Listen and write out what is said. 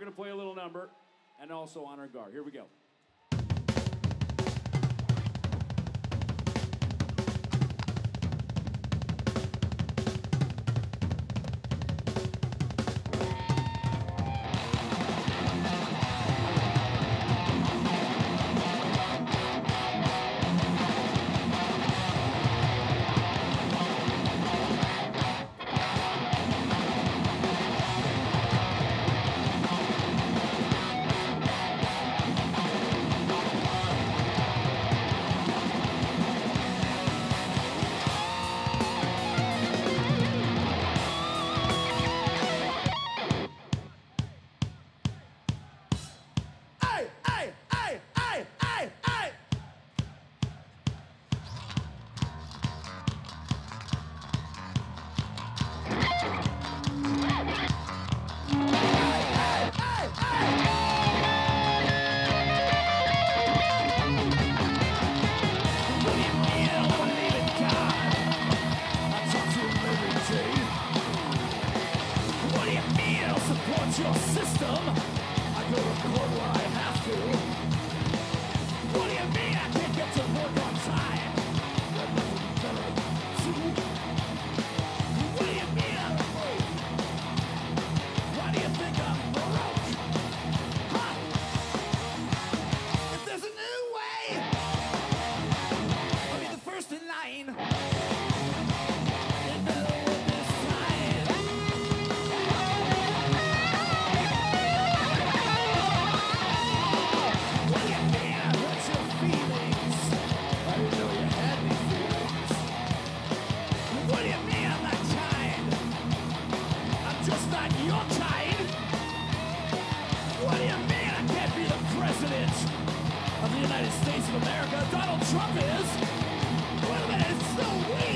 We're going to play a little number and also on our guard. Here we go. your system. I go to court where I have to. What do you mean? United States of America, Donald Trump is. Wait a minute, it's so weird.